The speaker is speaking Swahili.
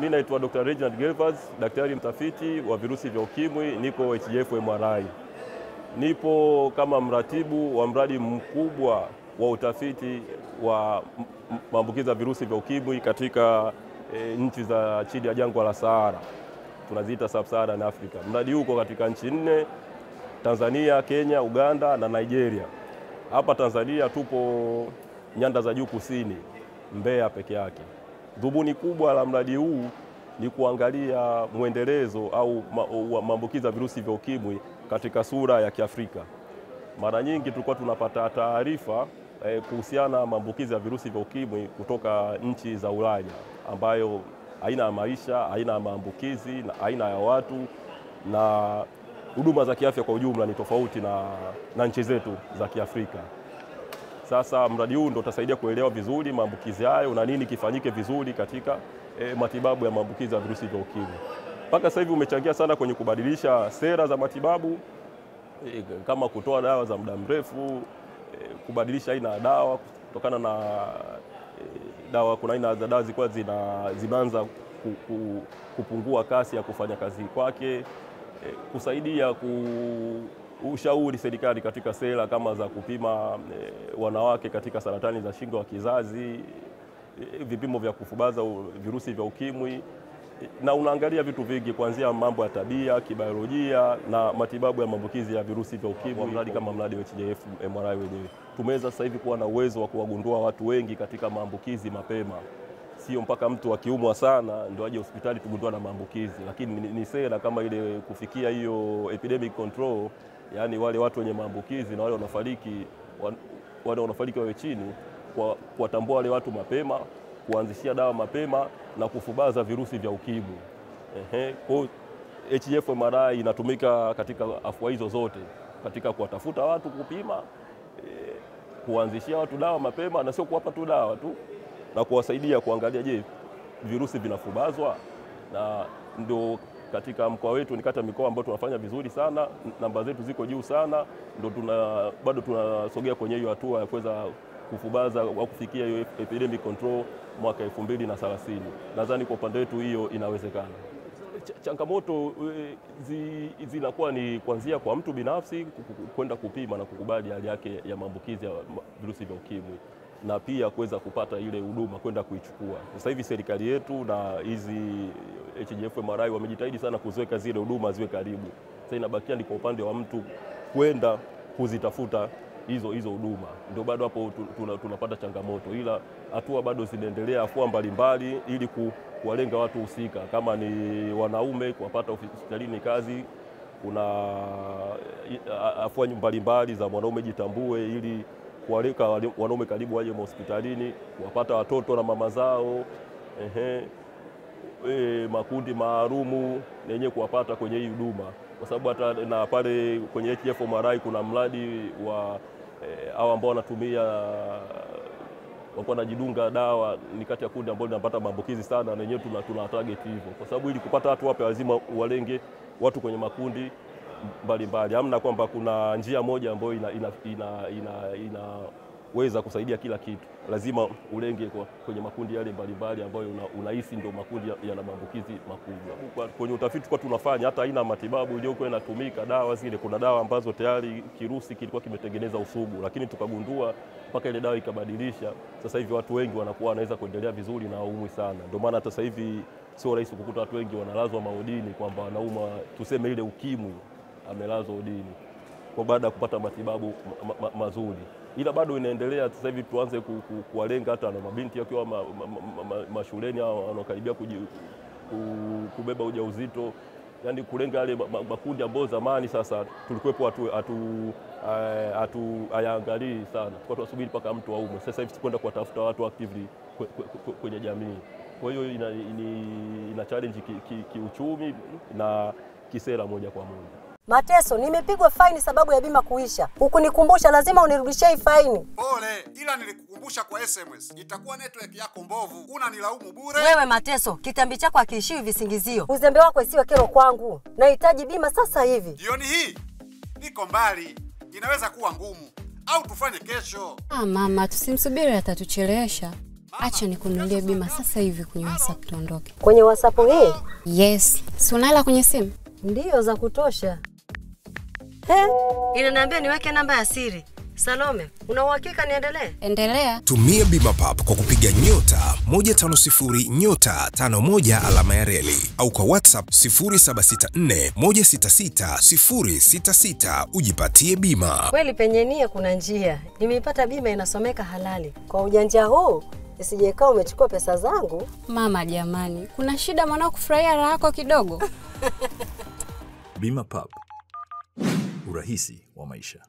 Mimi naitwa Dr. Reginald Gervas, daktari mtafiti wa virusi vya ukimwi, niko HGF MRI. Nipo kama mratibu wa mradi mkubwa wa utafiti wa maambukizi ya virusi vya ukimwi katika e, nchi za chini ya jangwa la Sahara, tunaziita Sub-Saharan Africa. Mradi huko katika nchi nne: Tanzania, Kenya, Uganda na Nigeria. Hapa Tanzania tupo nyanda za juu kusini, Mbeya peke yake. Dhumuni kubwa la mradi huu ni kuangalia mwendelezo au maambukizi ya virusi vya ukimwi katika sura ya Kiafrika. Mara nyingi tulikuwa tunapata taarifa eh, kuhusiana na maambukizi ya virusi vya ukimwi kutoka nchi za Ulaya ambayo aina ya maisha, aina ya maambukizi na aina ya watu na huduma za kiafya kwa ujumla ni tofauti na, na nchi zetu za Kiafrika. Sasa mradi huu ndio utasaidia kuelewa vizuri maambukizi hayo na nini kifanyike vizuri katika e, matibabu ya maambukizi ya virusi vya ukimwi. Mpaka sasa hivi umechangia sana kwenye kubadilisha sera za matibabu e, kama kutoa dawa za muda mrefu e, kubadilisha aina ya dawa kutokana na e, dawa, kuna aina za dawa zilikuwa zina zimeanza ku, ku, kupungua kasi ya kufanya kazi kwake e, kusaidia ku ushauri serikali katika sera kama za kupima e, wanawake katika saratani za shingo ya kizazi e, vipimo vya kufubaza virusi vya ukimwi e, na unaangalia vitu vingi kuanzia mambo ya tabia, kibiolojia na matibabu ya maambukizi ya virusi vya ukimwi. Mradi kama mradi wa HJF MRI wenyewe tumeweza sasa hivi kuwa na uwezo wa kuwagundua watu wengi katika maambukizi mapema sio mpaka mtu akiumwa sana ndio aje hospitali tugundua na maambukizi, lakini ni, sera kama ile kufikia hiyo epidemic control, yani wale watu wenye maambukizi na wale wanafariki wale wanafariki wawe chini, kuwatambua wale watu mapema, kuanzishia dawa mapema na kufubaza virusi vya ukimwi. Ehe, kwa HGF MRI inatumika katika afua hizo zote, katika kuwatafuta watu, kupima, e, kuanzishia watu dawa mapema na sio kuwapa tu dawa tu na kuwasaidia kuangalia, je, virusi vinafubazwa? Na ndio katika mkoa wetu ni kati ya mikoa ambayo tunafanya vizuri sana, namba zetu ziko juu sana, ndio tuna bado tunasogea kwenye hiyo hatua ya kuweza kufubaza au kufikia hiyo epidemic control mwaka 2030. Nadhani kwa upande wetu hiyo inawezekana. Ch changamoto zi, zinakuwa ni kuanzia kwa mtu binafsi kwenda kupima na kukubali hali yake ya maambukizi ya virusi vya ukimwi na pia kuweza kupata ile huduma kwenda kuichukua. Sasa hivi serikali yetu na hizi HGF MRI wamejitahidi sana kuziweka zile huduma ziwe karibu. Sasa inabakia ni kwa upande wa mtu kwenda kuzitafuta hizo hizo huduma, ndio bado hapo tunapata tuna tuna changamoto, ila hatua bado zinaendelea, afua mbalimbali ili ku, kuwalenga watu husika, kama ni wanaume kuwapata hospitalini kazi, kuna afua mbalimbali za mwanaume jitambue ili kuwaleka wanaume karibu waje hospitalini kuwapata watoto na mama zao. Ehe, e, makundi maalumu yenye kuwapata kwenye hii huduma, kwa sababu hata na pale kwenye HF MRI kuna mradi wa e, au ambao wanatumia wakuwa wanajidunga dawa, ni kati ya kundi ambao linapata maambukizi sana, na wenyewe tuna, tuna target hivyo, kwa sababu ili kupata watu wapya lazima walenge watu kwenye makundi mbalimbali. amna kwamba kuna njia moja ambayo inaweza ina, ina, ina, kusaidia kila kitu, lazima ulenge kwa, kwenye makundi yale mbalimbali ambayo unahisi una ndio makundi yana maambukizi makubwa. Kwenye utafiti kwa tunafanya hata aina matibabu iliyokuwa inatumika dawa zile, kuna dawa ambazo tayari kirusi kilikuwa kimetengeneza usugu, lakini tukagundua mpaka ile dawa ikabadilisha. Sasa hivi watu wengi wanakuwa wanaweza kuendelea vizuri na waumwi sana, ndio maana hata sasa hivi sio rahisi kukuta watu wengi wanalazwa maodini kwamba wanauma tuseme ile ukimwi amelazwa udini kwa baada ya kupata matibabu ma ma mazuri, ila bado inaendelea. Sasa hivi tuanze ku, ku, kuwalenga hata na mabinti akiwa mashuleni ma, ma, ma, au wanakaribia ku, kubeba ujauzito, yani kulenga yale makundi ambayo zamani sasa tulikuwepo hatu hatu hayaangalii sana, tulikuwa tunasubiri mpaka mtu aume. Sasa hivi kwenda kuwatafuta watu actively kwenye jamii. Kwa hiyo ina, ina, ina challenge kiuchumi ki, ki na kisera moja kwa moja. Mateso, nimepigwa faini sababu ya bima kuisha. Hukunikumbusha, lazima unirudishie hii faini. Pole, ila nilikukumbusha kwa SMS. Itakuwa network yako mbovu, unanilaumu bure. Wewe Mateso, kitambi chako akiishiwi visingizio. Uzembe wako isiwe kero kwangu. Nahitaji bima sasa hivi. Jioni hii niko mbali, inaweza kuwa ngumu, au tufanye kesho. Ah, mama, tusimsubiri atatuchelewesha. Acha nikununulie bima sasa hivi kwenye WhatsApp tuondoke. Kwenye WhatsApp hii Yes, si unaela kwenye simu? ndiyo za kutosha. He, inaniambia niweke namba ya siri. Salome, una uhakika niendelee? Endelea. Tumia Bima Pap kwa kupiga nyota 150 nyota 51 alama ya reli au kwa WhatsApp 0764 166 066 ujipatie bima. Kweli penye nia kuna njia. Nimeipata bima inasomeka halali. Kwa ujanja huu isijekaa umechukua pesa zangu. Mama jamani, kuna shida mwanao kufurahia raha yako kidogo? Bima Pub, urahisi wa maisha.